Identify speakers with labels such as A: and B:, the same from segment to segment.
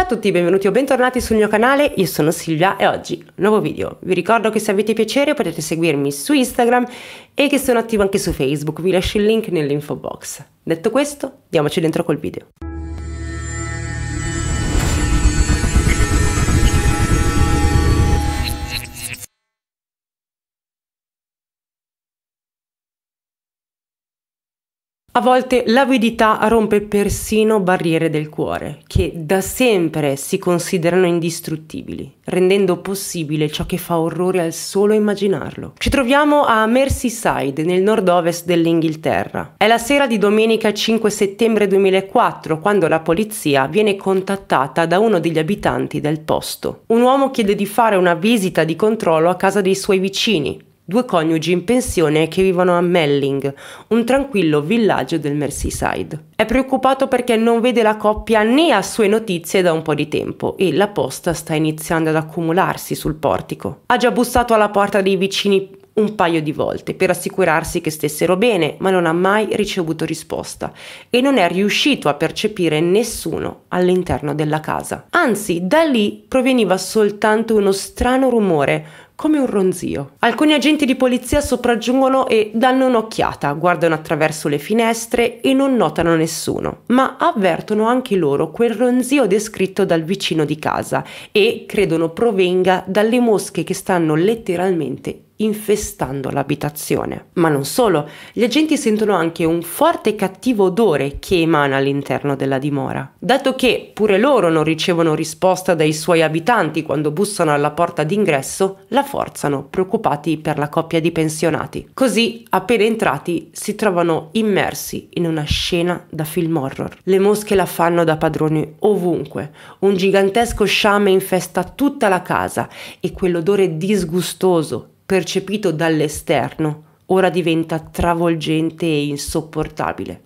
A: Ciao a tutti, benvenuti o bentornati sul mio canale, io sono Silvia e oggi nuovo video. Vi ricordo che se avete piacere potete seguirmi su Instagram e che sono attivo anche su Facebook, vi lascio il link nell'info box. Detto questo, andiamoci dentro col video. A volte l'avidità rompe persino barriere del cuore, che da sempre si considerano indistruttibili, rendendo possibile ciò che fa orrore al solo immaginarlo. Ci troviamo a Merseyside, nel nord-ovest dell'Inghilterra. È la sera di domenica 5 settembre 2004, quando la polizia viene contattata da uno degli abitanti del posto. Un uomo chiede di fare una visita di controllo a casa dei suoi vicini, due coniugi in pensione che vivono a Melling, un tranquillo villaggio del Merseyside. È preoccupato perché non vede la coppia né ha sue notizie da un po' di tempo e la posta sta iniziando ad accumularsi sul portico. Ha già bussato alla porta dei vicini un paio di volte per assicurarsi che stessero bene, ma non ha mai ricevuto risposta e non è riuscito a percepire nessuno all'interno della casa. Anzi, da lì proveniva soltanto uno strano rumore come un ronzio. Alcuni agenti di polizia sopraggiungono e danno un'occhiata, guardano attraverso le finestre e non notano nessuno, ma avvertono anche loro quel ronzio descritto dal vicino di casa e credono provenga dalle mosche che stanno letteralmente infestando l'abitazione. Ma non solo, gli agenti sentono anche un forte e cattivo odore che emana all'interno della dimora. Dato che pure loro non ricevono risposta dai suoi abitanti quando bussano alla porta d'ingresso, la forzano, preoccupati per la coppia di pensionati. Così, appena entrati, si trovano immersi in una scena da film horror. Le mosche la fanno da padroni ovunque, un gigantesco sciame infesta tutta la casa e quell'odore disgustoso percepito dall'esterno, ora diventa travolgente e insopportabile.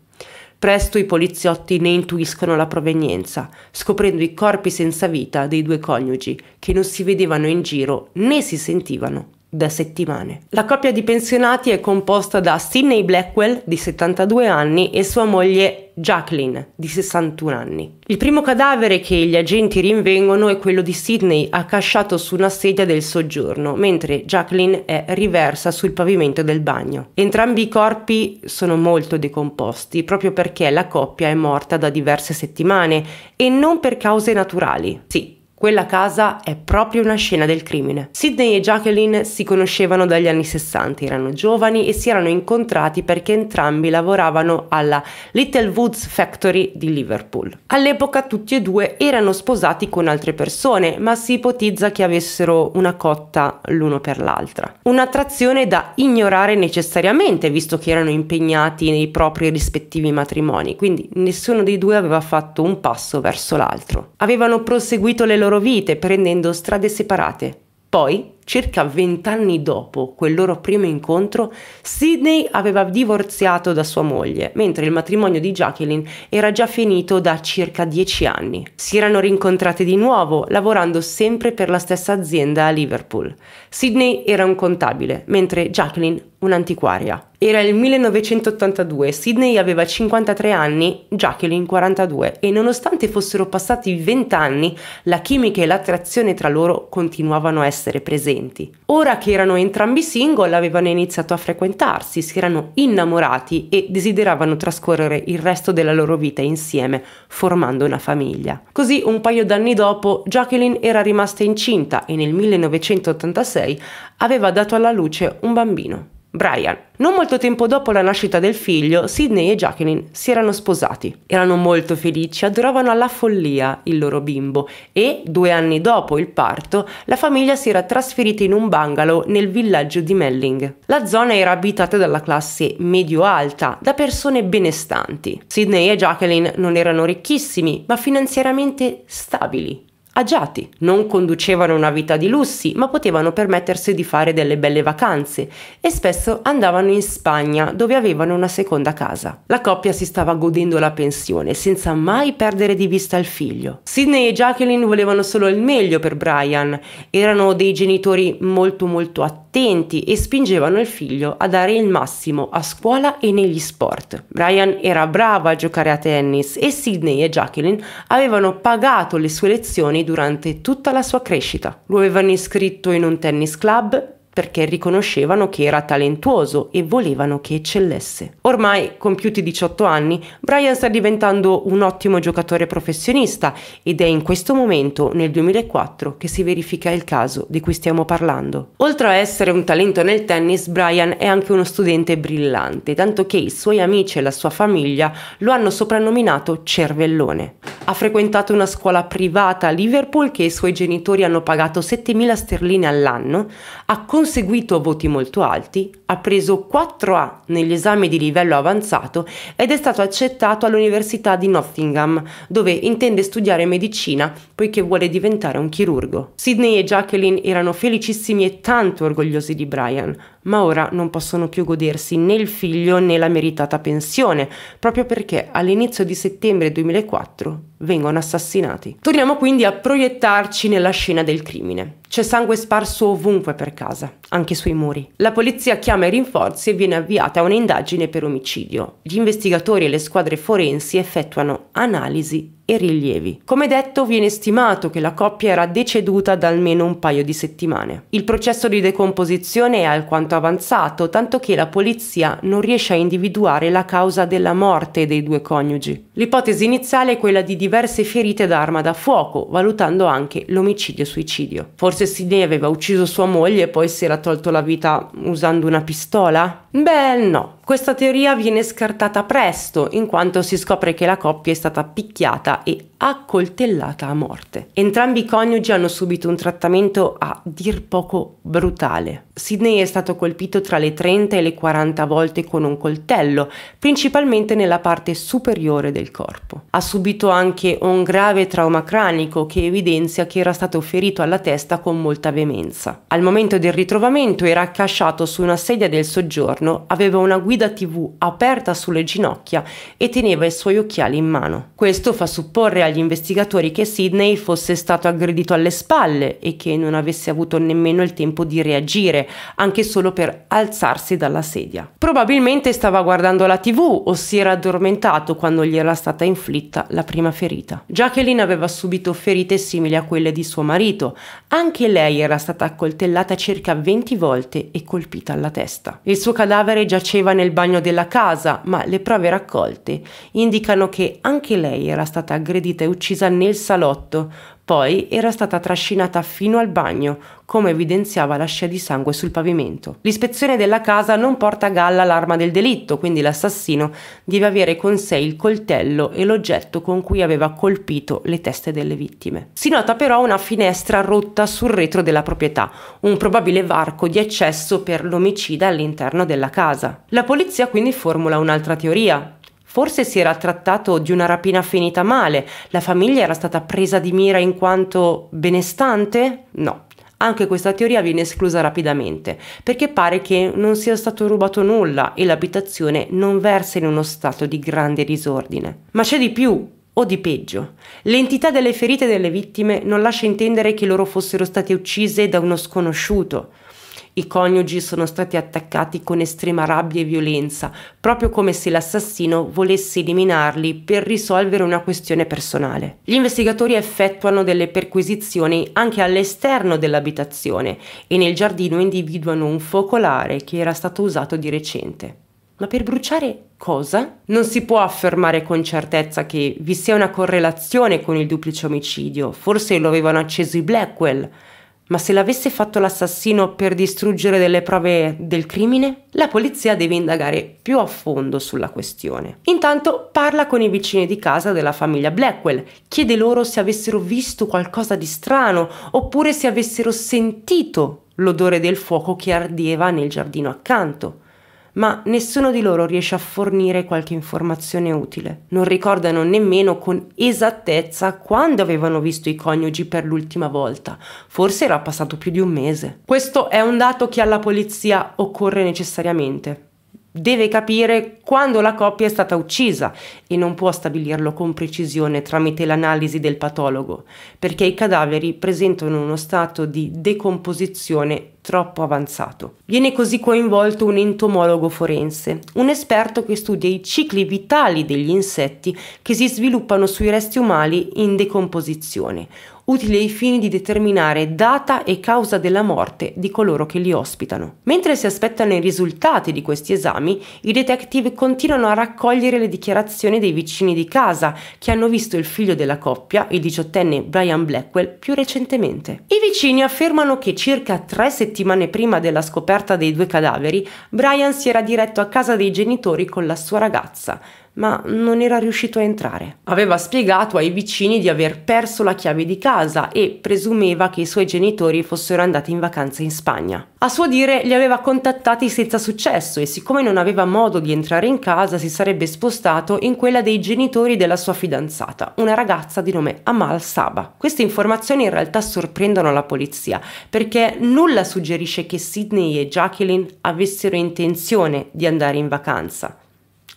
A: Presto i poliziotti ne intuiscono la provenienza, scoprendo i corpi senza vita dei due coniugi che non si vedevano in giro né si sentivano da settimane. La coppia di pensionati è composta da Sidney Blackwell, di 72 anni, e sua moglie Jacqueline, di 61 anni. Il primo cadavere che gli agenti rinvengono è quello di Sidney accasciato su una sedia del soggiorno, mentre Jacqueline è riversa sul pavimento del bagno. Entrambi i corpi sono molto decomposti, proprio perché la coppia è morta da diverse settimane e non per cause naturali. Sì, quella casa è proprio una scena del crimine. Sidney e Jacqueline si conoscevano dagli anni 60, erano giovani e si erano incontrati perché entrambi lavoravano alla Little Woods Factory di Liverpool. All'epoca tutti e due erano sposati con altre persone, ma si ipotizza che avessero una cotta l'uno per l'altra. Un'attrazione da ignorare necessariamente, visto che erano impegnati nei propri rispettivi matrimoni, quindi nessuno dei due aveva fatto un passo verso l'altro. Avevano proseguito le loro loro vite prendendo strade separate. Poi, circa vent'anni dopo quel loro primo incontro, Sidney aveva divorziato da sua moglie, mentre il matrimonio di Jacqueline era già finito da circa dieci anni. Si erano rincontrate di nuovo, lavorando sempre per la stessa azienda a Liverpool. Sidney era un contabile, mentre Jacqueline un'antiquaria. Era il 1982, Sidney aveva 53 anni, Jacqueline 42 e nonostante fossero passati 20 anni, la chimica e l'attrazione tra loro continuavano a essere presenti. Ora che erano entrambi single, avevano iniziato a frequentarsi, si erano innamorati e desideravano trascorrere il resto della loro vita insieme, formando una famiglia. Così, un paio d'anni dopo, Jacqueline era rimasta incinta e nel 1986 aveva dato alla luce un bambino. Brian. Non molto tempo dopo la nascita del figlio, Sidney e Jacqueline si erano sposati. Erano molto felici, adoravano alla follia il loro bimbo e, due anni dopo il parto, la famiglia si era trasferita in un bungalow nel villaggio di Melling. La zona era abitata dalla classe medio-alta, da persone benestanti. Sidney e Jacqueline non erano ricchissimi, ma finanziariamente stabili agiati, non conducevano una vita di lussi, ma potevano permettersi di fare delle belle vacanze e spesso andavano in Spagna dove avevano una seconda casa. La coppia si stava godendo la pensione senza mai perdere di vista il figlio. Sidney e Jacqueline volevano solo il meglio per Brian, erano dei genitori molto molto attenti e spingevano il figlio a dare il massimo a scuola e negli sport. Brian era bravo a giocare a tennis e Sidney e Jacqueline avevano pagato le sue lezioni durante tutta la sua crescita. Lo avevano iscritto in un tennis club perché riconoscevano che era talentuoso e volevano che eccellesse. Ormai, compiuti 18 anni, Brian sta diventando un ottimo giocatore professionista ed è in questo momento, nel 2004, che si verifica il caso di cui stiamo parlando. Oltre a essere un talento nel tennis, Brian è anche uno studente brillante, tanto che i suoi amici e la sua famiglia lo hanno soprannominato Cervellone. Ha frequentato una scuola privata a Liverpool che i suoi genitori hanno pagato 7.000 sterline all'anno, ha conseguito voti molto alti, ha preso 4A negli esami di livello avanzato ed è stato accettato all'Università di Nottingham, dove intende studiare medicina poiché vuole diventare un chirurgo. Sidney e Jacqueline erano felicissimi e tanto orgogliosi di Brian, ma ora non possono più godersi né il figlio né la meritata pensione, proprio perché all'inizio di settembre 2004 vengono assassinati. Torniamo quindi a proiettarci nella scena del crimine. C'è sangue sparso ovunque per casa, anche sui muri. La polizia chiama i rinforzi e viene avviata un'indagine per omicidio. Gli investigatori e le squadre forensi effettuano analisi e rilievi. Come detto, viene stimato che la coppia era deceduta da almeno un paio di settimane. Il processo di decomposizione è alquanto avanzato, tanto che la polizia non riesce a individuare la causa della morte dei due coniugi. L'ipotesi iniziale è quella di diverse ferite d'arma da fuoco, valutando anche l'omicidio-suicidio. Forse Sidney aveva ucciso sua moglie e poi si era tolto la vita usando una pistola? Beh, no. Questa teoria viene scartata presto, in quanto si scopre che la coppia è stata picchiata e accoltellata a morte. Entrambi i coniugi hanno subito un trattamento a dir poco brutale. Sidney è stato colpito tra le 30 e le 40 volte con un coltello, principalmente nella parte superiore del corpo. Ha subito anche un grave trauma cranico che evidenzia che era stato ferito alla testa con molta veemenza. Al momento del ritrovamento era accasciato su una sedia del soggiorno, aveva una guida TV aperta sulle ginocchia e teneva i suoi occhiali in mano. Questo fa supporre agli investigatori che Sidney fosse stato aggredito alle spalle e che non avesse avuto nemmeno il tempo di reagire anche solo per alzarsi dalla sedia. Probabilmente stava guardando la tv o si era addormentato quando gli era stata inflitta la prima ferita. Jacqueline aveva subito ferite simili a quelle di suo marito, anche lei era stata accoltellata circa 20 volte e colpita alla testa. Il suo cadavere giaceva nel bagno della casa, ma le prove raccolte indicano che anche lei era stata aggredita e uccisa nel salotto, poi era stata trascinata fino al bagno, come evidenziava la scia di sangue sul pavimento. L'ispezione della casa non porta a galla l'arma del delitto, quindi l'assassino deve avere con sé il coltello e l'oggetto con cui aveva colpito le teste delle vittime. Si nota però una finestra rotta sul retro della proprietà, un probabile varco di accesso per l'omicida all'interno della casa. La polizia quindi formula un'altra teoria, Forse si era trattato di una rapina finita male, la famiglia era stata presa di mira in quanto benestante? No. Anche questa teoria viene esclusa rapidamente, perché pare che non sia stato rubato nulla e l'abitazione non versa in uno stato di grande disordine. Ma c'è di più, o di peggio. L'entità delle ferite delle vittime non lascia intendere che loro fossero state uccise da uno sconosciuto. I coniugi sono stati attaccati con estrema rabbia e violenza, proprio come se l'assassino volesse eliminarli per risolvere una questione personale. Gli investigatori effettuano delle perquisizioni anche all'esterno dell'abitazione e nel giardino individuano un focolare che era stato usato di recente. Ma per bruciare cosa? Non si può affermare con certezza che vi sia una correlazione con il duplice omicidio, forse lo avevano acceso i Blackwell, ma se l'avesse fatto l'assassino per distruggere delle prove del crimine? La polizia deve indagare più a fondo sulla questione. Intanto parla con i vicini di casa della famiglia Blackwell, chiede loro se avessero visto qualcosa di strano oppure se avessero sentito l'odore del fuoco che ardeva nel giardino accanto. Ma nessuno di loro riesce a fornire qualche informazione utile. Non ricordano nemmeno con esattezza quando avevano visto i coniugi per l'ultima volta. Forse era passato più di un mese. Questo è un dato che alla polizia occorre necessariamente deve capire quando la coppia è stata uccisa e non può stabilirlo con precisione tramite l'analisi del patologo, perché i cadaveri presentano uno stato di decomposizione troppo avanzato. Viene così coinvolto un entomologo forense, un esperto che studia i cicli vitali degli insetti che si sviluppano sui resti umani in decomposizione, utili ai fini di determinare data e causa della morte di coloro che li ospitano. Mentre si aspettano i risultati di questi esami, i detective continuano a raccogliere le dichiarazioni dei vicini di casa che hanno visto il figlio della coppia, il diciottenne Brian Blackwell, più recentemente. I vicini affermano che circa tre settimane prima della scoperta dei due cadaveri, Brian si era diretto a casa dei genitori con la sua ragazza, ma non era riuscito a entrare. Aveva spiegato ai vicini di aver perso la chiave di casa e presumeva che i suoi genitori fossero andati in vacanza in Spagna. A suo dire li aveva contattati senza successo e siccome non aveva modo di entrare in casa si sarebbe spostato in quella dei genitori della sua fidanzata, una ragazza di nome Amal Saba. Queste informazioni in realtà sorprendono la polizia perché nulla suggerisce che Sidney e Jacqueline avessero intenzione di andare in vacanza.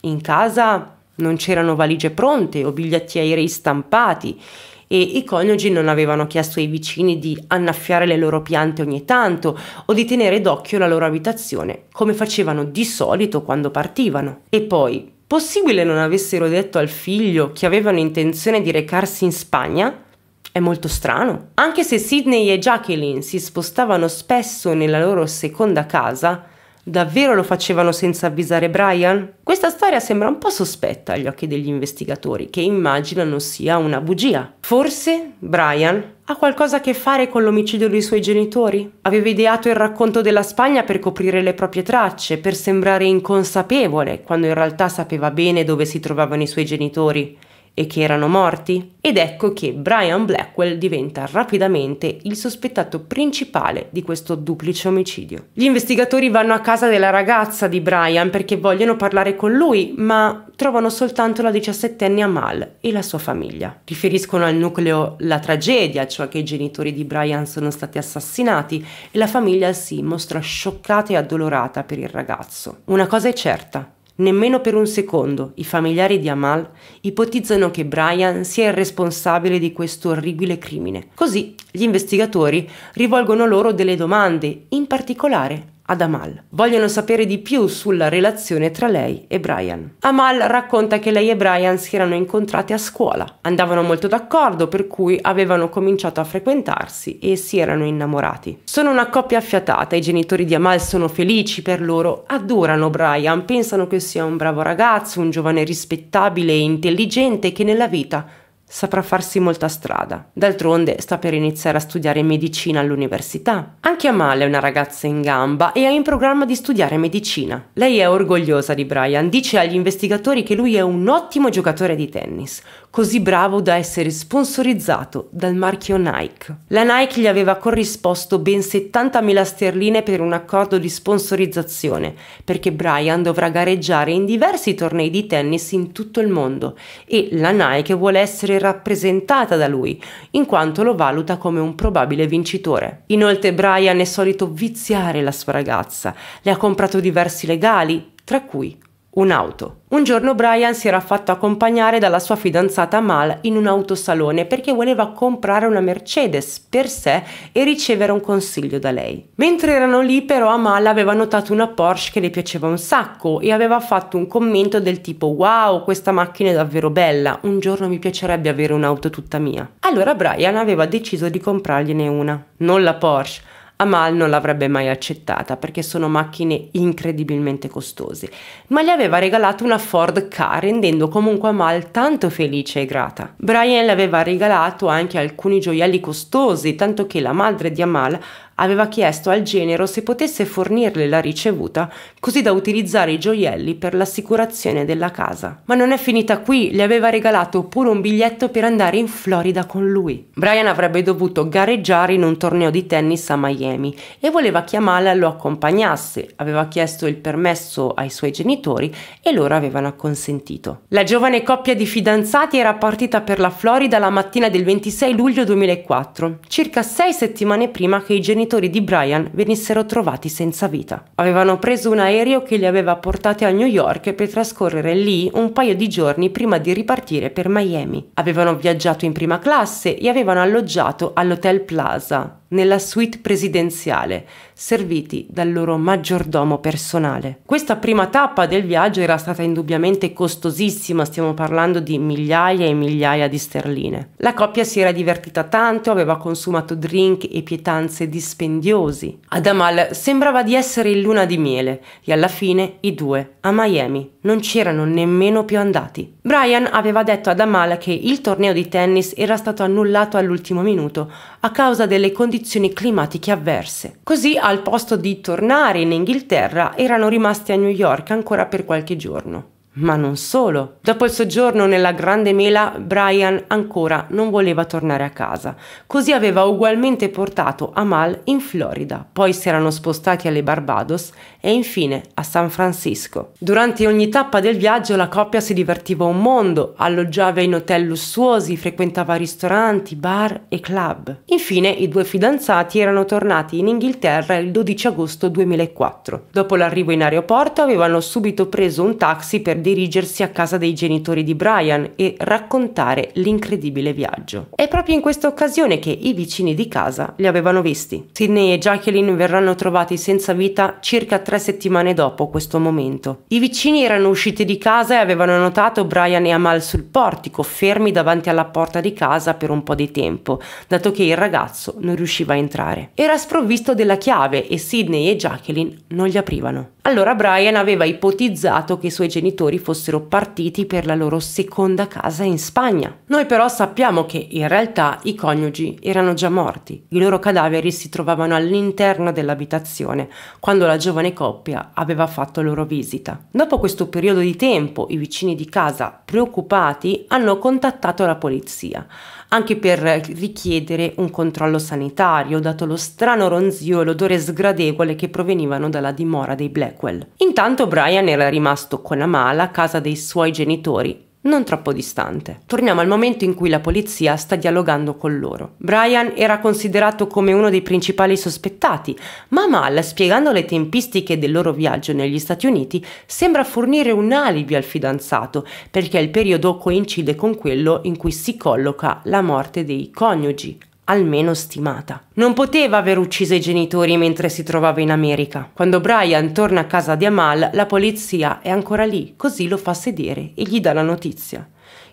A: In casa non c'erano valigie pronte o biglietti aerei stampati e i coniugi non avevano chiesto ai vicini di annaffiare le loro piante ogni tanto o di tenere d'occhio la loro abitazione, come facevano di solito quando partivano. E poi, possibile non avessero detto al figlio che avevano intenzione di recarsi in Spagna? È molto strano. Anche se Sidney e Jacqueline si spostavano spesso nella loro seconda casa, Davvero lo facevano senza avvisare Brian? Questa storia sembra un po' sospetta agli occhi degli investigatori, che immaginano sia una bugia. Forse Brian ha qualcosa a che fare con l'omicidio dei suoi genitori? Aveva ideato il racconto della Spagna per coprire le proprie tracce, per sembrare inconsapevole, quando in realtà sapeva bene dove si trovavano i suoi genitori e che erano morti? Ed ecco che Brian Blackwell diventa rapidamente il sospettato principale di questo duplice omicidio. Gli investigatori vanno a casa della ragazza di Brian perché vogliono parlare con lui, ma trovano soltanto la diciassettenne Amal e la sua famiglia. Riferiscono al nucleo la tragedia, cioè che i genitori di Brian sono stati assassinati e la famiglia si mostra scioccata e addolorata per il ragazzo. Una cosa è certa, Nemmeno per un secondo i familiari di Amal ipotizzano che Brian sia il responsabile di questo orribile crimine. Così gli investigatori rivolgono loro delle domande, in particolare ad Amal. Vogliono sapere di più sulla relazione tra lei e Brian. Amal racconta che lei e Brian si erano incontrati a scuola, andavano molto d'accordo per cui avevano cominciato a frequentarsi e si erano innamorati. Sono una coppia affiatata, i genitori di Amal sono felici per loro, adorano Brian, pensano che sia un bravo ragazzo, un giovane rispettabile e intelligente che nella vita saprà farsi molta strada. D'altronde sta per iniziare a studiare medicina all'università. Anche Amal è una ragazza in gamba e ha in programma di studiare medicina. Lei è orgogliosa di Brian, dice agli investigatori che lui è un ottimo giocatore di tennis, così bravo da essere sponsorizzato dal marchio Nike. La Nike gli aveva corrisposto ben 70.000 sterline per un accordo di sponsorizzazione, perché Brian dovrà gareggiare in diversi tornei di tennis in tutto il mondo e la Nike vuole essere rappresentata da lui, in quanto lo valuta come un probabile vincitore. Inoltre Brian è solito viziare la sua ragazza, le ha comprato diversi legali, tra cui un'auto. Un giorno Brian si era fatto accompagnare dalla sua fidanzata Mal in un autosalone perché voleva comprare una Mercedes per sé e ricevere un consiglio da lei. Mentre erano lì però Amal aveva notato una Porsche che le piaceva un sacco e aveva fatto un commento del tipo wow questa macchina è davvero bella, un giorno mi piacerebbe avere un'auto tutta mia. Allora Brian aveva deciso di comprargliene una, non la Porsche Amal non l'avrebbe mai accettata perché sono macchine incredibilmente costose, ma gli aveva regalato una Ford Ka rendendo comunque Amal tanto felice e grata. Brian le aveva regalato anche alcuni gioielli costosi, tanto che la madre di Amal aveva chiesto al genero se potesse fornirle la ricevuta così da utilizzare i gioielli per l'assicurazione della casa. Ma non è finita qui, gli aveva regalato pure un biglietto per andare in Florida con lui. Brian avrebbe dovuto gareggiare in un torneo di tennis a Miami e voleva che Amal lo accompagnasse. Aveva chiesto il permesso ai suoi genitori e loro avevano acconsentito. La giovane coppia di fidanzati era partita per la Florida la mattina del 26 luglio 2004, circa sei settimane prima che i genitori di Brian venissero trovati senza vita. Avevano preso un aereo che li aveva portati a New York per trascorrere lì un paio di giorni prima di ripartire per Miami. Avevano viaggiato in prima classe e avevano alloggiato all'Hotel Plaza, nella suite presidenziale, serviti dal loro maggiordomo personale. Questa prima tappa del viaggio era stata indubbiamente costosissima, stiamo parlando di migliaia e migliaia di sterline. La coppia si era divertita tanto, aveva consumato drink e pietanze dispendiosi. Ad Amal sembrava di essere in luna di miele e alla fine i due a Miami non c'erano nemmeno più andati. Brian aveva detto ad Amal che il torneo di tennis era stato annullato all'ultimo minuto a causa delle condizioni climatiche avverse. Così, al posto di tornare in Inghilterra, erano rimasti a New York ancora per qualche giorno. Ma non solo. Dopo il soggiorno nella Grande Mela, Brian ancora non voleva tornare a casa. Così aveva ugualmente portato Amal in Florida. Poi si erano spostati alle Barbados e infine a San Francisco. Durante ogni tappa del viaggio la coppia si divertiva un mondo, alloggiava in hotel lussuosi, frequentava ristoranti, bar e club. Infine i due fidanzati erano tornati in Inghilterra il 12 agosto 2004. Dopo l'arrivo in aeroporto avevano subito preso un taxi per dirigersi a casa dei genitori di Brian e raccontare l'incredibile viaggio. È proprio in questa occasione che i vicini di casa li avevano visti. Sidney e Jacqueline verranno trovati senza vita circa tre settimane dopo questo momento. I vicini erano usciti di casa e avevano notato Brian e Amal sul portico, fermi davanti alla porta di casa per un po' di tempo, dato che il ragazzo non riusciva a entrare. Era sprovvisto della chiave e Sidney e Jacqueline non gli aprivano. Allora Brian aveva ipotizzato che i suoi genitori fossero partiti per la loro seconda casa in Spagna. Noi però sappiamo che in realtà i coniugi erano già morti. I loro cadaveri si trovavano all'interno dell'abitazione quando la giovane coppia aveva fatto loro visita. Dopo questo periodo di tempo, i vicini di casa, preoccupati, hanno contattato la polizia anche per richiedere un controllo sanitario, dato lo strano ronzio e l'odore sgradevole che provenivano dalla dimora dei Blackwell. Intanto Brian era rimasto con Amala a casa dei suoi genitori non troppo distante. Torniamo al momento in cui la polizia sta dialogando con loro. Brian era considerato come uno dei principali sospettati, ma Mal, spiegando le tempistiche del loro viaggio negli Stati Uniti, sembra fornire un alibi al fidanzato, perché il periodo coincide con quello in cui si colloca la morte dei coniugi, almeno stimata. Non poteva aver ucciso i genitori mentre si trovava in America. Quando Brian torna a casa di Amal, la polizia è ancora lì, così lo fa sedere e gli dà la notizia.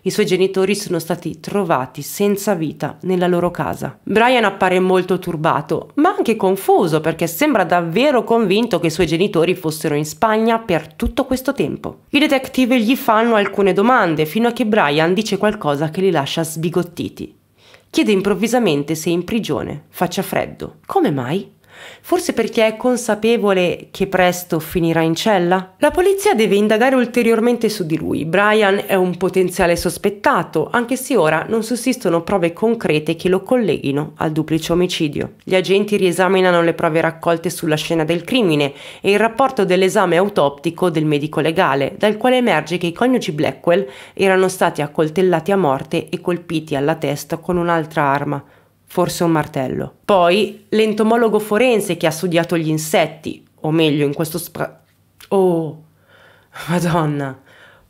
A: I suoi genitori sono stati trovati senza vita nella loro casa. Brian appare molto turbato, ma anche confuso perché sembra davvero convinto che i suoi genitori fossero in Spagna per tutto questo tempo. I detective gli fanno alcune domande fino a che Brian dice qualcosa che li lascia sbigottiti. Chiede improvvisamente se in prigione faccia freddo. Come mai? Forse perché è consapevole che presto finirà in cella? La polizia deve indagare ulteriormente su di lui. Brian è un potenziale sospettato, anche se ora non sussistono prove concrete che lo colleghino al duplice omicidio. Gli agenti riesaminano le prove raccolte sulla scena del crimine e il rapporto dell'esame autoptico del medico legale, dal quale emerge che i coniugi Blackwell erano stati accoltellati a morte e colpiti alla testa con un'altra arma forse un martello. Poi l'entomologo forense che ha studiato gli insetti, o meglio in questo spra... Oh, madonna.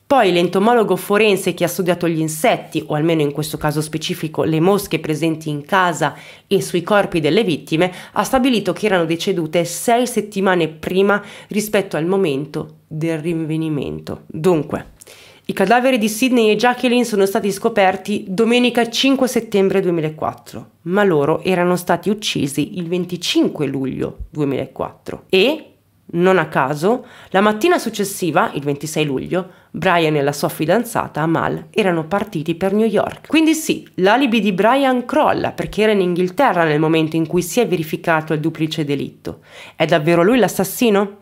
A: Poi l'entomologo forense che ha studiato gli insetti, o almeno in questo caso specifico le mosche presenti in casa e sui corpi delle vittime, ha stabilito che erano decedute sei settimane prima rispetto al momento del rinvenimento. Dunque, i cadaveri di Sidney e Jacqueline sono stati scoperti domenica 5 settembre 2004, ma loro erano stati uccisi il 25 luglio 2004 e, non a caso, la mattina successiva, il 26 luglio, Brian e la sua fidanzata Amal erano partiti per New York. Quindi sì, l'alibi di Brian crolla perché era in Inghilterra nel momento in cui si è verificato il duplice delitto. È davvero lui l'assassino?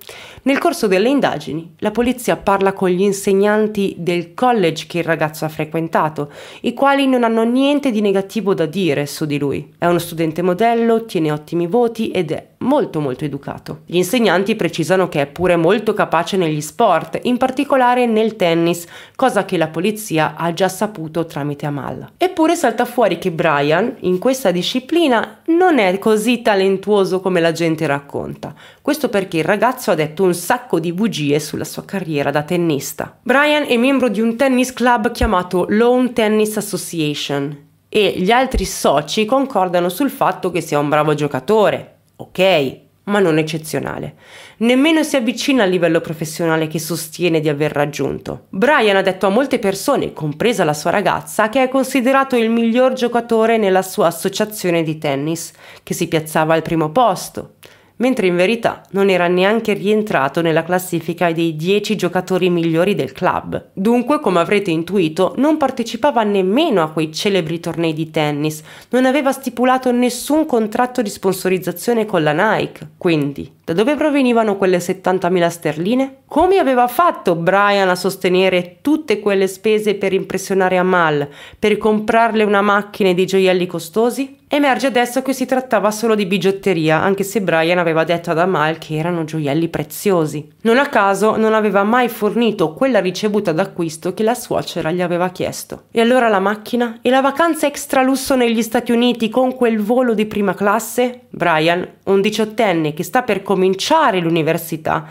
A: Nel corso delle indagini, la polizia parla con gli insegnanti del college che il ragazzo ha frequentato, i quali non hanno niente di negativo da dire su di lui. È uno studente modello, ottiene ottimi voti ed è molto molto educato. Gli insegnanti precisano che è pure molto capace negli sport, in particolare nel tennis, cosa che la polizia ha già saputo tramite Amal. Eppure salta fuori che Brian, in questa disciplina, non è così talentuoso come la gente racconta. Questo perché il ragazzo ha detto un sacco di bugie sulla sua carriera da tennista. Brian è membro di un tennis club chiamato Lawn Tennis Association e gli altri soci concordano sul fatto che sia un bravo giocatore, ok, ma non eccezionale. Nemmeno si avvicina al livello professionale che sostiene di aver raggiunto. Brian ha detto a molte persone, compresa la sua ragazza, che è considerato il miglior giocatore nella sua associazione di tennis, che si piazzava al primo posto mentre in verità non era neanche rientrato nella classifica dei 10 giocatori migliori del club. Dunque, come avrete intuito, non partecipava nemmeno a quei celebri tornei di tennis, non aveva stipulato nessun contratto di sponsorizzazione con la Nike. Quindi, da dove provenivano quelle 70.000 sterline? Come aveva fatto Brian a sostenere tutte quelle spese per impressionare Amal, per comprarle una macchina e dei gioielli costosi? Emerge adesso che si trattava solo di bigiotteria, anche se Brian aveva detto ad Amal che erano gioielli preziosi. Non a caso non aveva mai fornito quella ricevuta d'acquisto che la suocera gli aveva chiesto. E allora la macchina? E la vacanza extra lusso negli Stati Uniti con quel volo di prima classe? Brian, un diciottenne che sta per cominciare l'università,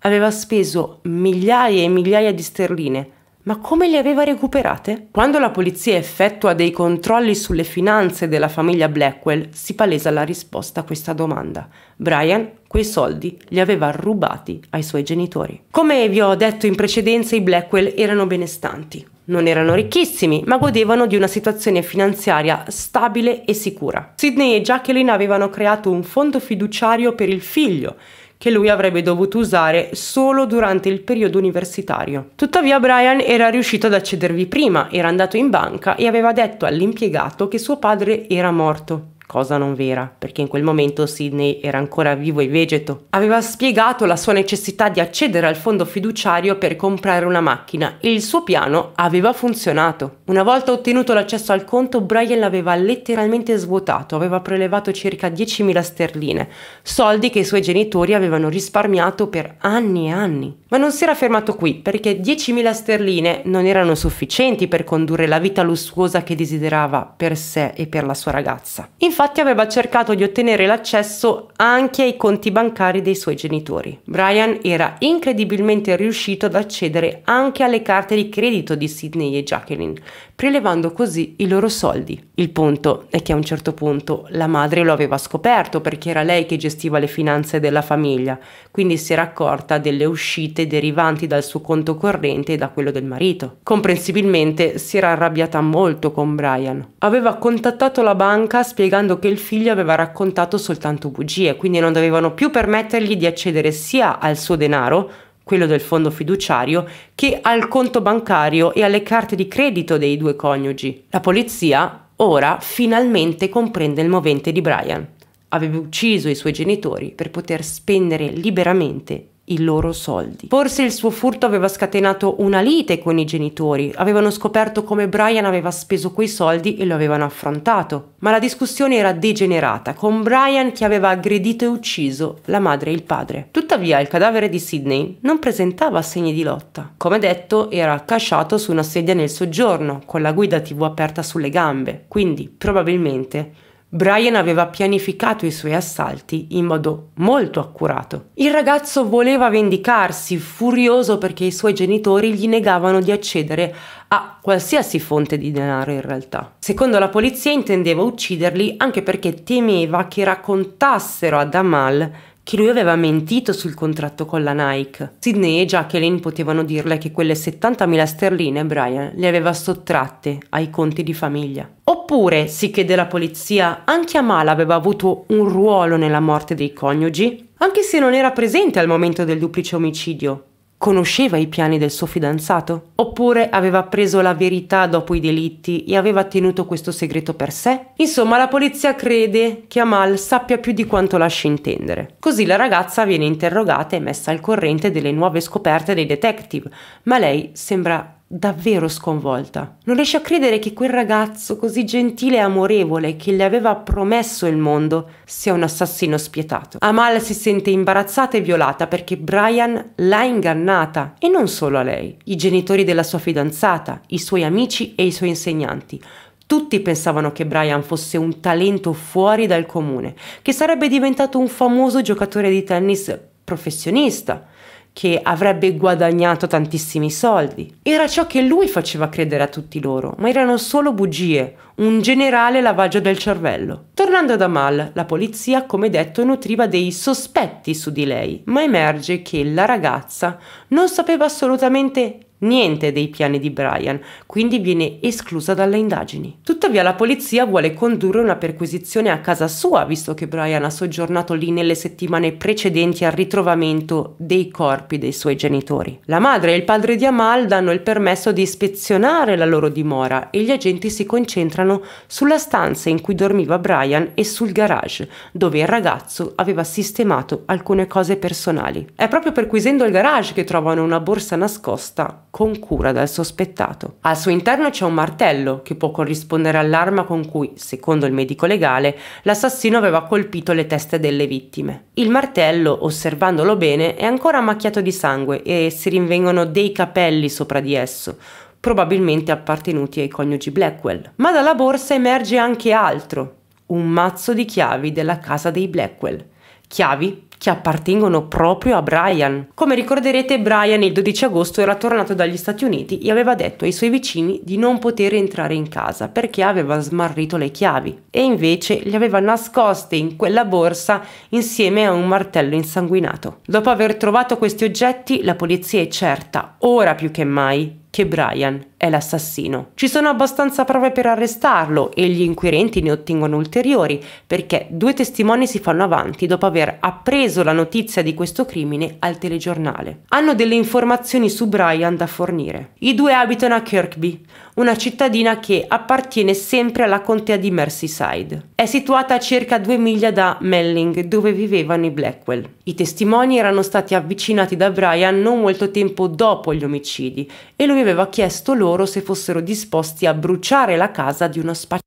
A: aveva speso migliaia e migliaia di sterline ma come le aveva recuperate? Quando la polizia effettua dei controlli sulle finanze della famiglia Blackwell, si palesa la risposta a questa domanda. Brian quei soldi li aveva rubati ai suoi genitori. Come vi ho detto in precedenza, i Blackwell erano benestanti. Non erano ricchissimi, ma godevano di una situazione finanziaria stabile e sicura. Sidney e Jacqueline avevano creato un fondo fiduciario per il figlio che lui avrebbe dovuto usare solo durante il periodo universitario. Tuttavia Brian era riuscito ad accedervi prima, era andato in banca e aveva detto all'impiegato che suo padre era morto cosa non vera, perché in quel momento Sidney era ancora vivo e vegeto. Aveva spiegato la sua necessità di accedere al fondo fiduciario per comprare una macchina e il suo piano aveva funzionato. Una volta ottenuto l'accesso al conto, Brian l'aveva letteralmente svuotato, aveva prelevato circa 10.000 sterline, soldi che i suoi genitori avevano risparmiato per anni e anni. Ma non si era fermato qui, perché 10.000 sterline non erano sufficienti per condurre la vita lussuosa che desiderava per sé e per la sua ragazza. Infatti aveva cercato di ottenere l'accesso anche ai conti bancari dei suoi genitori. Brian era incredibilmente riuscito ad accedere anche alle carte di credito di Sidney e Jacqueline, prelevando così i loro soldi. Il punto è che a un certo punto la madre lo aveva scoperto perché era lei che gestiva le finanze della famiglia, quindi si era accorta delle uscite derivanti dal suo conto corrente e da quello del marito. Comprensibilmente si era arrabbiata molto con Brian. Aveva contattato la banca spiegando spiegando che il figlio aveva raccontato soltanto bugie, quindi non dovevano più permettergli di accedere sia al suo denaro, quello del fondo fiduciario, che al conto bancario e alle carte di credito dei due coniugi. La polizia ora finalmente comprende il movente di Brian. Aveva ucciso i suoi genitori per poter spendere liberamente i loro soldi. Forse il suo furto aveva scatenato una lite con i genitori, avevano scoperto come Brian aveva speso quei soldi e lo avevano affrontato, ma la discussione era degenerata, con Brian che aveva aggredito e ucciso la madre e il padre. Tuttavia il cadavere di Sidney non presentava segni di lotta. Come detto, era accasciato su una sedia nel soggiorno, con la guida tv aperta sulle gambe, quindi probabilmente Brian aveva pianificato i suoi assalti in modo molto accurato. Il ragazzo voleva vendicarsi, furioso perché i suoi genitori gli negavano di accedere a qualsiasi fonte di denaro in realtà. Secondo la polizia intendeva ucciderli anche perché temeva che raccontassero ad Amal che lui aveva mentito sul contratto con la Nike. Sidney e Jacqueline potevano dirle che quelle 70.000 sterline Brian le aveva sottratte ai conti di famiglia. Oppure, si chiede la polizia, anche Amal aveva avuto un ruolo nella morte dei coniugi? Anche se non era presente al momento del duplice omicidio. Conosceva i piani del suo fidanzato? Oppure aveva appreso la verità dopo i delitti e aveva tenuto questo segreto per sé? Insomma, la polizia crede che Amal sappia più di quanto lasci intendere. Così la ragazza viene interrogata e messa al corrente delle nuove scoperte dei detective, ma lei sembra davvero sconvolta. Non riesce a credere che quel ragazzo così gentile e amorevole che le aveva promesso il mondo sia un assassino spietato. Amal si sente imbarazzata e violata perché Brian l'ha ingannata e non solo a lei. I genitori della sua fidanzata, i suoi amici e i suoi insegnanti. Tutti pensavano che Brian fosse un talento fuori dal comune, che sarebbe diventato un famoso giocatore di tennis professionista che avrebbe guadagnato tantissimi soldi. Era ciò che lui faceva credere a tutti loro, ma erano solo bugie, un generale lavaggio del cervello. Tornando ad Amal, la polizia, come detto, nutriva dei sospetti su di lei, ma emerge che la ragazza non sapeva assolutamente niente dei piani di Brian, quindi viene esclusa dalle indagini. Tuttavia la polizia vuole condurre una perquisizione a casa sua, visto che Brian ha soggiornato lì nelle settimane precedenti al ritrovamento dei corpi dei suoi genitori. La madre e il padre di Amal danno il permesso di ispezionare la loro dimora e gli agenti si concentrano sulla stanza in cui dormiva Brian e sul garage, dove il ragazzo aveva sistemato alcune cose personali. È proprio perquisendo il garage che trovano una borsa nascosta con cura dal sospettato. Al suo interno c'è un martello che può corrispondere all'arma con cui, secondo il medico legale, l'assassino aveva colpito le teste delle vittime. Il martello, osservandolo bene, è ancora macchiato di sangue e si rinvengono dei capelli sopra di esso, probabilmente appartenuti ai coniugi Blackwell. Ma dalla borsa emerge anche altro, un mazzo di chiavi della casa dei Blackwell. Chiavi che appartengono proprio a Brian. Come ricorderete, Brian il 12 agosto era tornato dagli Stati Uniti e aveva detto ai suoi vicini di non poter entrare in casa perché aveva smarrito le chiavi e invece le aveva nascoste in quella borsa insieme a un martello insanguinato. Dopo aver trovato questi oggetti, la polizia è certa, ora più che mai, che Brian è l'assassino. Ci sono abbastanza prove per arrestarlo e gli inquirenti ne ottengono ulteriori perché due testimoni si fanno avanti dopo aver appreso la notizia di questo crimine al telegiornale. Hanno delle informazioni su Brian da fornire. I due abitano a Kirkby, una cittadina che appartiene sempre alla contea di Merseyside. È situata a circa due miglia da Melling, dove vivevano i Blackwell. I testimoni erano stati avvicinati da Brian non molto tempo dopo gli omicidi e lui aveva chiesto loro se fossero disposti a bruciare la casa di uno spacciatore.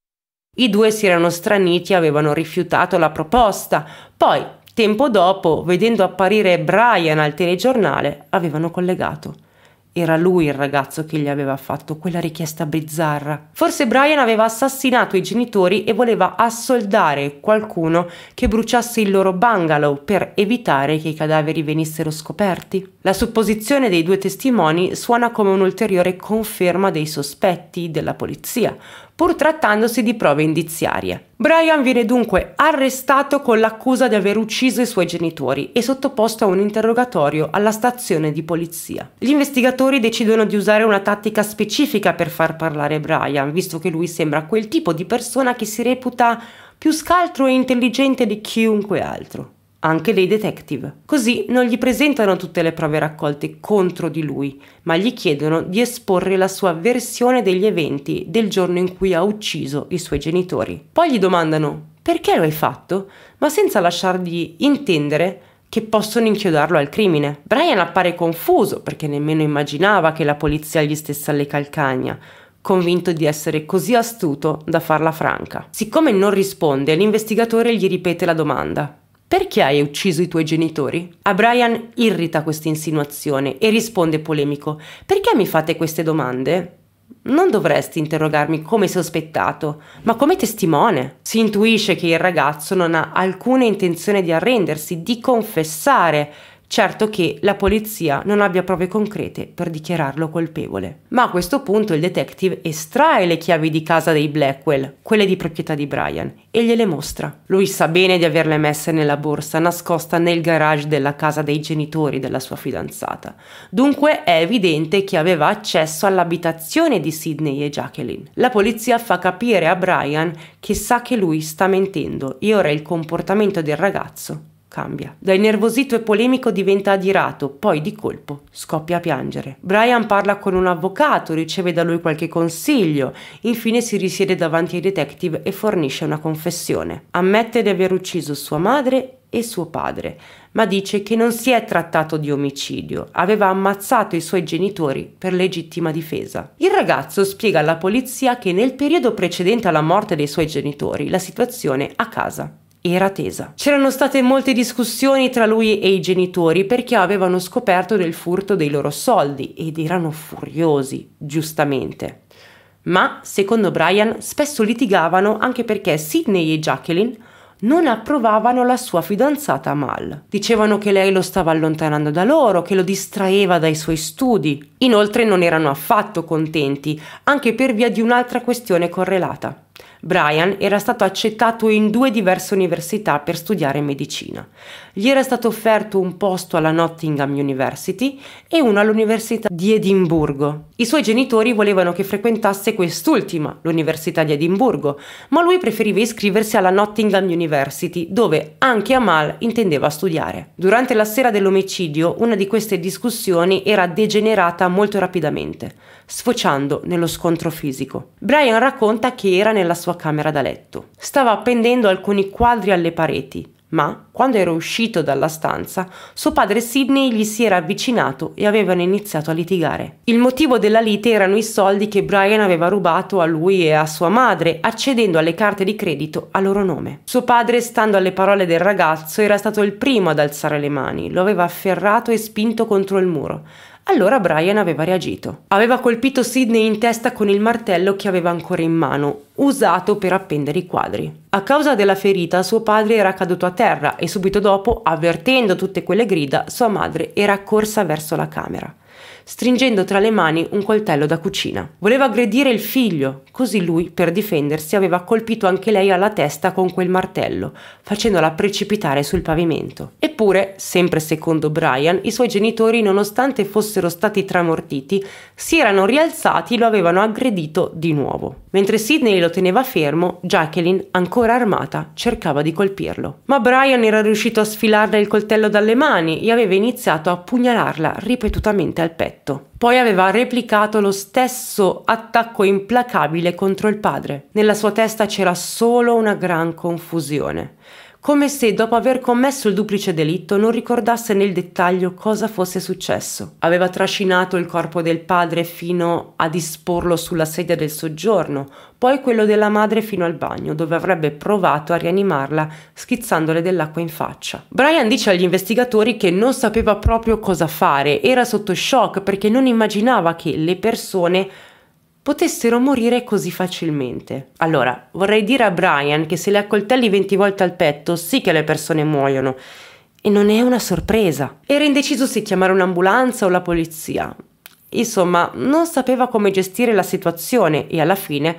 A: I due si erano straniti e avevano rifiutato la proposta. Poi, tempo dopo, vedendo apparire Brian al telegiornale, avevano collegato. Era lui il ragazzo che gli aveva fatto quella richiesta bizzarra. Forse Brian aveva assassinato i genitori e voleva assoldare qualcuno che bruciasse il loro bungalow per evitare che i cadaveri venissero scoperti. La supposizione dei due testimoni suona come un'ulteriore conferma dei sospetti della polizia, pur trattandosi di prove indiziarie. Brian viene dunque arrestato con l'accusa di aver ucciso i suoi genitori e sottoposto a un interrogatorio alla stazione di polizia. Gli investigatori decidono di usare una tattica specifica per far parlare Brian, visto che lui sembra quel tipo di persona che si reputa più scaltro e intelligente di chiunque altro anche dei detective. Così non gli presentano tutte le prove raccolte contro di lui, ma gli chiedono di esporre la sua versione degli eventi del giorno in cui ha ucciso i suoi genitori. Poi gli domandano perché lo hai fatto, ma senza lasciargli intendere che possono inchiodarlo al crimine. Brian appare confuso perché nemmeno immaginava che la polizia gli stesse alle calcagna convinto di essere così astuto da farla franca. Siccome non risponde, l'investigatore gli ripete la domanda. Perché hai ucciso i tuoi genitori? A Brian irrita questa insinuazione e risponde polemico: Perché mi fate queste domande? Non dovresti interrogarmi come sospettato, ma come testimone. Si intuisce che il ragazzo non ha alcuna intenzione di arrendersi, di confessare Certo che la polizia non abbia prove concrete per dichiararlo colpevole. Ma a questo punto il detective estrae le chiavi di casa dei Blackwell, quelle di proprietà di Brian, e gliele mostra. Lui sa bene di averle messe nella borsa nascosta nel garage della casa dei genitori della sua fidanzata. Dunque è evidente che aveva accesso all'abitazione di Sidney e Jacqueline. La polizia fa capire a Brian che sa che lui sta mentendo e ora il comportamento del ragazzo cambia. Da innervosito e polemico diventa adirato, poi di colpo scoppia a piangere. Brian parla con un avvocato, riceve da lui qualche consiglio, infine si risiede davanti ai detective e fornisce una confessione. Ammette di aver ucciso sua madre e suo padre, ma dice che non si è trattato di omicidio, aveva ammazzato i suoi genitori per legittima difesa. Il ragazzo spiega alla polizia che nel periodo precedente alla morte dei suoi genitori la situazione a casa era tesa. C'erano state molte discussioni tra lui e i genitori perché avevano scoperto del furto dei loro soldi ed erano furiosi, giustamente. Ma, secondo Brian, spesso litigavano anche perché Sidney e Jacqueline non approvavano la sua fidanzata Mal. Dicevano che lei lo stava allontanando da loro, che lo distraeva dai suoi studi. Inoltre non erano affatto contenti, anche per via di un'altra questione correlata. Brian era stato accettato in due diverse università per studiare medicina. Gli era stato offerto un posto alla Nottingham University e uno all'Università di Edimburgo. I suoi genitori volevano che frequentasse quest'ultima, l'Università di Edimburgo, ma lui preferiva iscriversi alla Nottingham University, dove anche Amal intendeva studiare. Durante la sera dell'omicidio, una di queste discussioni era degenerata molto rapidamente, sfociando nello scontro fisico. Brian racconta che era nella sua camera da letto. Stava appendendo alcuni quadri alle pareti, ma quando era uscito dalla stanza, suo padre Sidney gli si era avvicinato e avevano iniziato a litigare. Il motivo della lite erano i soldi che Brian aveva rubato a lui e a sua madre, accedendo alle carte di credito a loro nome. Suo padre, stando alle parole del ragazzo, era stato il primo ad alzare le mani, lo aveva afferrato e spinto contro il muro. Allora Brian aveva reagito. Aveva colpito Sidney in testa con il martello che aveva ancora in mano, usato per appendere i quadri. A causa della ferita suo padre era caduto a terra e subito dopo, avvertendo tutte quelle grida, sua madre era corsa verso la camera stringendo tra le mani un coltello da cucina. Voleva aggredire il figlio, così lui, per difendersi, aveva colpito anche lei alla testa con quel martello, facendola precipitare sul pavimento. Eppure, sempre secondo Brian, i suoi genitori, nonostante fossero stati tramortiti, si erano rialzati e lo avevano aggredito di nuovo. Mentre Sidney lo teneva fermo, Jacqueline, ancora armata, cercava di colpirlo. Ma Brian era riuscito a sfilarle il coltello dalle mani e aveva iniziato a pugnalarla ripetutamente al petto letto. Poi aveva replicato lo stesso attacco implacabile contro il padre. Nella sua testa c'era solo una gran confusione come se dopo aver commesso il duplice delitto non ricordasse nel dettaglio cosa fosse successo. Aveva trascinato il corpo del padre fino a disporlo sulla sedia del soggiorno, poi quello della madre fino al bagno, dove avrebbe provato a rianimarla schizzandole dell'acqua in faccia. Brian dice agli investigatori che non sapeva proprio cosa fare, era sotto shock perché non immaginava che le persone potessero morire così facilmente. Allora, vorrei dire a Brian che se le accoltelli 20 volte al petto, sì che le persone muoiono. E non è una sorpresa. Era indeciso se chiamare un'ambulanza o la polizia. Insomma, non sapeva come gestire la situazione e alla fine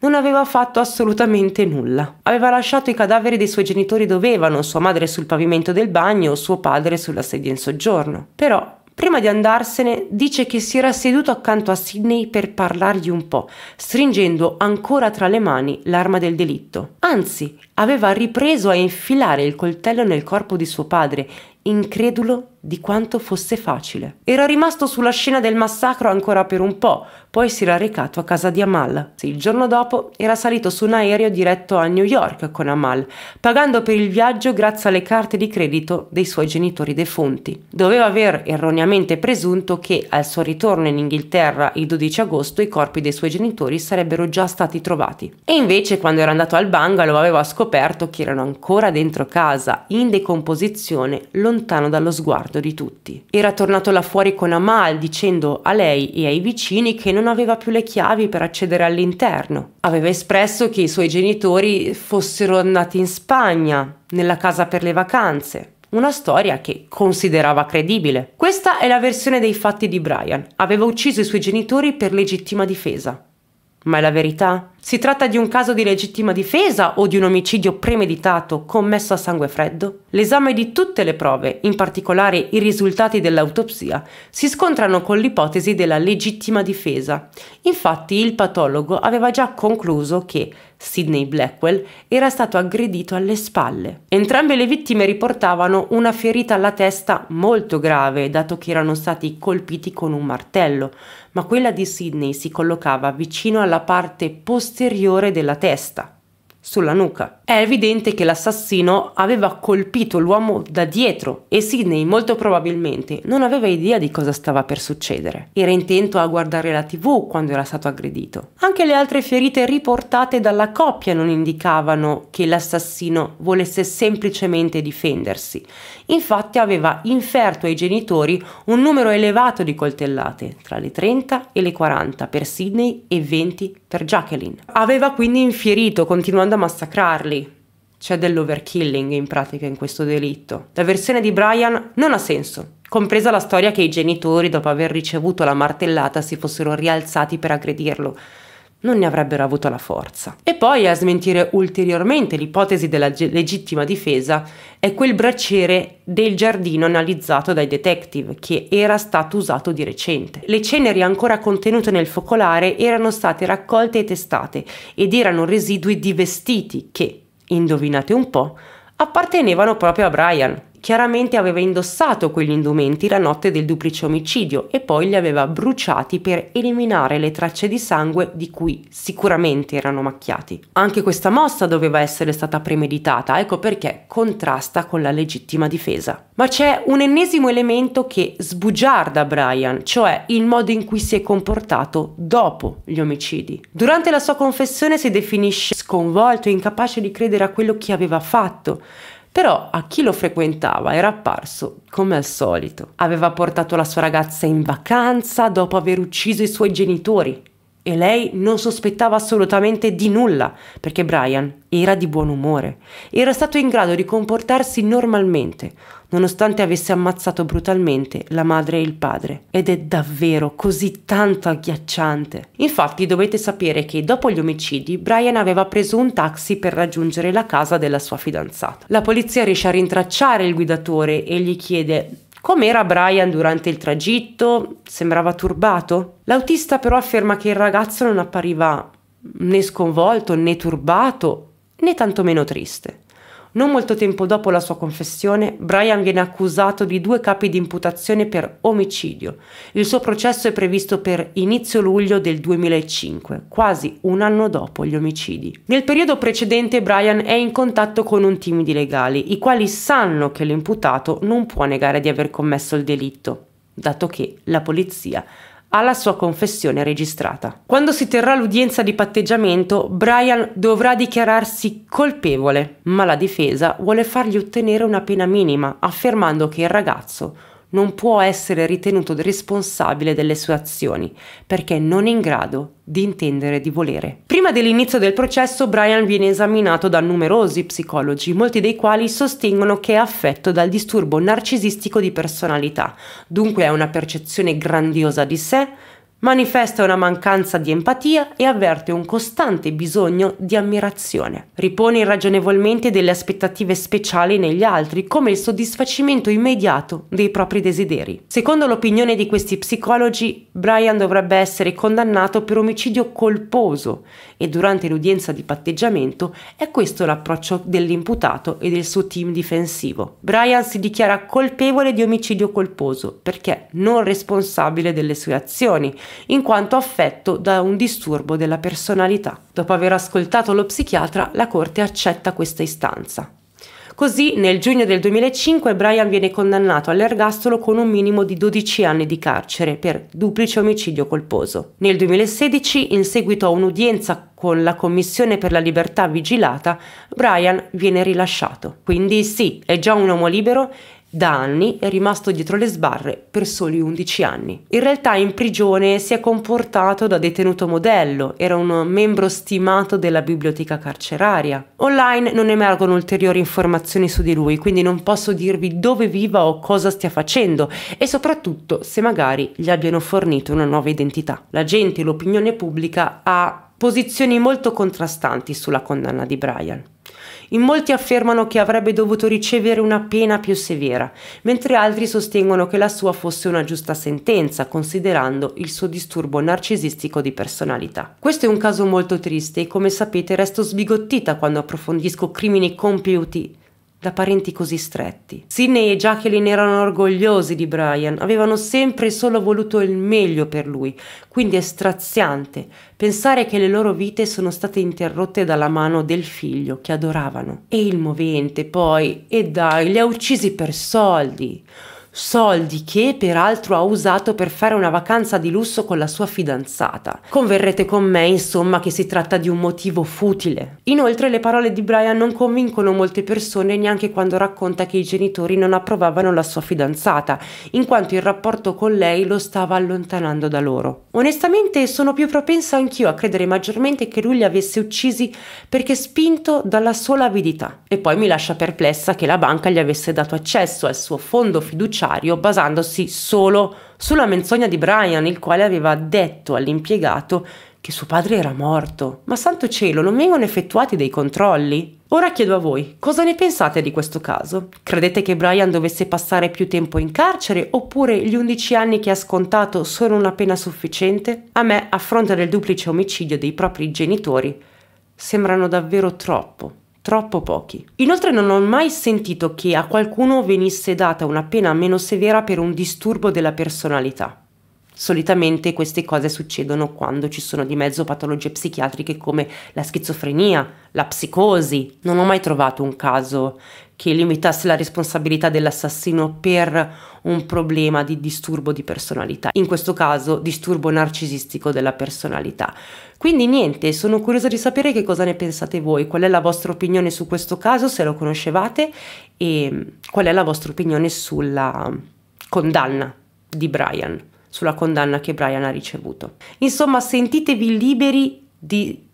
A: non aveva fatto assolutamente nulla. Aveva lasciato i cadaveri dei suoi genitori dovevano, sua madre sul pavimento del bagno, suo padre sulla sedia in soggiorno. Però Prima di andarsene dice che si era seduto accanto a Sidney per parlargli un po', stringendo ancora tra le mani l'arma del delitto. Anzi, aveva ripreso a infilare il coltello nel corpo di suo padre, incredulo di quanto fosse facile. Era rimasto sulla scena del massacro ancora per un po', poi si era recato a casa di Amal. Il giorno dopo era salito su un aereo diretto a New York con Amal, pagando per il viaggio grazie alle carte di credito dei suoi genitori defunti. Doveva aver erroneamente presunto che al suo ritorno in Inghilterra il 12 agosto i corpi dei suoi genitori sarebbero già stati trovati. E invece quando era andato al bungalow aveva scoperto che erano ancora dentro casa, in decomposizione, lontano dallo sguardo di tutti. Era tornato là fuori con Amal dicendo a lei e ai vicini che non aveva più le chiavi per accedere all'interno. Aveva espresso che i suoi genitori fossero andati in Spagna, nella casa per le vacanze. Una storia che considerava credibile. Questa è la versione dei fatti di Brian. Aveva ucciso i suoi genitori per legittima difesa. Ma è la verità? Si tratta di un caso di legittima difesa o di un omicidio premeditato commesso a sangue freddo? L'esame di tutte le prove, in particolare i risultati dell'autopsia, si scontrano con l'ipotesi della legittima difesa. Infatti il patologo aveva già concluso che Sidney Blackwell, era stato aggredito alle spalle. Entrambe le vittime riportavano una ferita alla testa molto grave, dato che erano stati colpiti con un martello, ma quella di Sidney si collocava vicino alla parte posteriore della testa sulla nuca. È evidente che l'assassino aveva colpito l'uomo da dietro e Sidney molto probabilmente non aveva idea di cosa stava per succedere. Era intento a guardare la tv quando era stato aggredito. Anche le altre ferite riportate dalla coppia non indicavano che l'assassino volesse semplicemente difendersi. Infatti aveva inferto ai genitori un numero elevato di coltellate, tra le 30 e le 40 per Sidney e 20 per Jacqueline. Aveva quindi infierito continuando a massacrarli. C'è dell'overkilling in pratica in questo delitto. La versione di Brian non ha senso, compresa la storia che i genitori, dopo aver ricevuto la martellata, si fossero rialzati per aggredirlo non ne avrebbero avuto la forza. E poi a smentire ulteriormente l'ipotesi della legittima difesa è quel bracciere del giardino analizzato dai detective che era stato usato di recente. Le ceneri ancora contenute nel focolare erano state raccolte e testate ed erano residui di vestiti che, indovinate un po', appartenevano proprio a Brian, chiaramente aveva indossato quegli indumenti la notte del duplice omicidio e poi li aveva bruciati per eliminare le tracce di sangue di cui sicuramente erano macchiati. Anche questa mossa doveva essere stata premeditata, ecco perché contrasta con la legittima difesa. Ma c'è un ennesimo elemento che sbugiarda Brian, cioè il modo in cui si è comportato dopo gli omicidi. Durante la sua confessione si definisce sconvolto e incapace di credere a quello che aveva fatto però a chi lo frequentava era apparso come al solito. Aveva portato la sua ragazza in vacanza dopo aver ucciso i suoi genitori e lei non sospettava assolutamente di nulla, perché Brian era di buon umore, era stato in grado di comportarsi normalmente, nonostante avesse ammazzato brutalmente la madre e il padre. Ed è davvero così tanto agghiacciante. Infatti dovete sapere che dopo gli omicidi Brian aveva preso un taxi per raggiungere la casa della sua fidanzata. La polizia riesce a rintracciare il guidatore e gli chiede Com'era Brian durante il tragitto? Sembrava turbato? L'autista però afferma che il ragazzo non appariva né sconvolto né turbato né tantomeno triste. Non molto tempo dopo la sua confessione, Brian viene accusato di due capi di imputazione per omicidio. Il suo processo è previsto per inizio luglio del 2005, quasi un anno dopo gli omicidi. Nel periodo precedente Brian è in contatto con un team di legali, i quali sanno che l'imputato non può negare di aver commesso il delitto, dato che la polizia ha la sua confessione registrata. Quando si terrà l'udienza di patteggiamento, Brian dovrà dichiararsi colpevole, ma la difesa vuole fargli ottenere una pena minima, affermando che il ragazzo non può essere ritenuto responsabile delle sue azioni, perché non è in grado di intendere di volere. Prima dell'inizio del processo, Brian viene esaminato da numerosi psicologi, molti dei quali sostengono che è affetto dal disturbo narcisistico di personalità, dunque ha una percezione grandiosa di sé, Manifesta una mancanza di empatia e avverte un costante bisogno di ammirazione. Ripone irragionevolmente delle aspettative speciali negli altri, come il soddisfacimento immediato dei propri desideri. Secondo l'opinione di questi psicologi, Brian dovrebbe essere condannato per omicidio colposo e durante l'udienza di patteggiamento è questo l'approccio dell'imputato e del suo team difensivo. Brian si dichiara colpevole di omicidio colposo perché non responsabile delle sue azioni in quanto affetto da un disturbo della personalità. Dopo aver ascoltato lo psichiatra, la Corte accetta questa istanza. Così, nel giugno del 2005, Brian viene condannato all'ergastolo con un minimo di 12 anni di carcere per duplice omicidio colposo. Nel 2016, in seguito a un'udienza con la Commissione per la libertà vigilata, Brian viene rilasciato. Quindi sì, è già un uomo libero da anni è rimasto dietro le sbarre per soli 11 anni. In realtà in prigione si è comportato da detenuto modello, era un membro stimato della biblioteca carceraria. Online non emergono ulteriori informazioni su di lui, quindi non posso dirvi dove viva o cosa stia facendo e soprattutto se magari gli abbiano fornito una nuova identità. La gente e l'opinione pubblica ha posizioni molto contrastanti sulla condanna di Brian. In molti affermano che avrebbe dovuto ricevere una pena più severa, mentre altri sostengono che la sua fosse una giusta sentenza, considerando il suo disturbo narcisistico di personalità. Questo è un caso molto triste e come sapete resto sbigottita quando approfondisco crimini compiuti da parenti così stretti. Sidney e Jacqueline erano orgogliosi di Brian, avevano sempre e solo voluto il meglio per lui, quindi è straziante pensare che le loro vite sono state interrotte dalla mano del figlio che adoravano. E il movente poi, e dai, li ha uccisi per soldi soldi che peraltro ha usato per fare una vacanza di lusso con la sua fidanzata. Converrete con me, insomma, che si tratta di un motivo futile. Inoltre le parole di Brian non convincono molte persone neanche quando racconta che i genitori non approvavano la sua fidanzata, in quanto il rapporto con lei lo stava allontanando da loro. Onestamente sono più propensa anch'io a credere maggiormente che lui li avesse uccisi perché spinto dalla sola avidità. E poi mi lascia perplessa che la banca gli avesse dato accesso al suo fondo fiduciario fiduciario basandosi solo sulla menzogna di Brian, il quale aveva detto all'impiegato che suo padre era morto. Ma santo cielo, non vengono effettuati dei controlli? Ora chiedo a voi, cosa ne pensate di questo caso? Credete che Brian dovesse passare più tempo in carcere oppure gli 11 anni che ha scontato sono una pena sufficiente? A me, a fronte del duplice omicidio dei propri genitori, sembrano davvero troppo troppo pochi. Inoltre non ho mai sentito che a qualcuno venisse data una pena meno severa per un disturbo della personalità. Solitamente queste cose succedono quando ci sono di mezzo patologie psichiatriche come la schizofrenia, la psicosi. Non ho mai trovato un caso che limitasse la responsabilità dell'assassino per un problema di disturbo di personalità, in questo caso disturbo narcisistico della personalità. Quindi niente, sono curiosa di sapere che cosa ne pensate voi, qual è la vostra opinione su questo caso, se lo conoscevate e qual è la vostra opinione sulla condanna di Brian, sulla condanna che Brian ha ricevuto. Insomma, sentitevi liberi di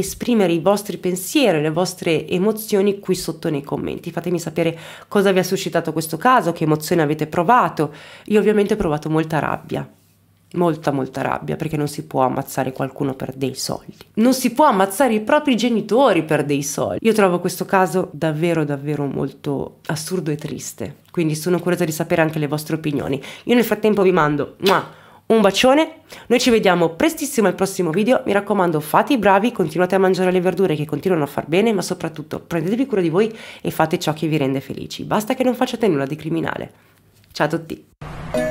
A: esprimere i vostri pensieri, le vostre emozioni qui sotto nei commenti. Fatemi sapere cosa vi ha suscitato questo caso, che emozioni avete provato. Io ovviamente ho provato molta rabbia. Molta, molta rabbia perché non si può ammazzare qualcuno per dei soldi. Non si può ammazzare i propri genitori per dei soldi. Io trovo questo caso davvero, davvero molto assurdo e triste. Quindi sono curiosa di sapere anche le vostre opinioni. Io nel frattempo vi mando muah, un bacione, noi ci vediamo prestissimo al prossimo video, mi raccomando fate i bravi, continuate a mangiare le verdure che continuano a far bene, ma soprattutto prendetevi cura di voi e fate ciò che vi rende felici, basta che non facciate nulla di criminale. Ciao a tutti!